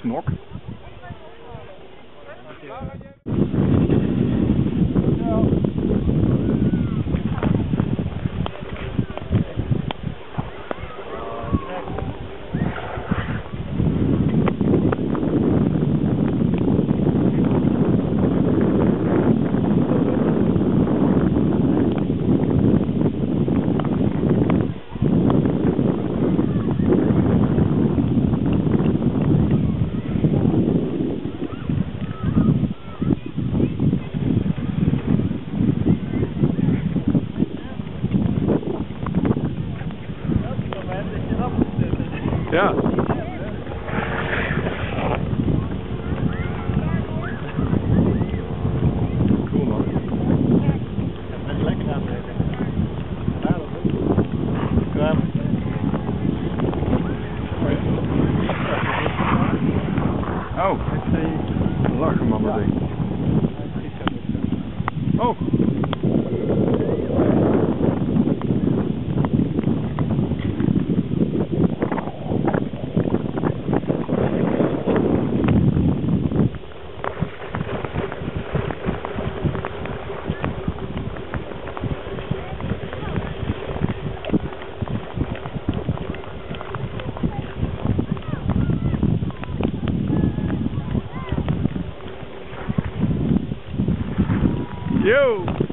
Snok. Ja. Cool man. Dat is lekker. Oh, lachen man dat ding. Oh. Yo.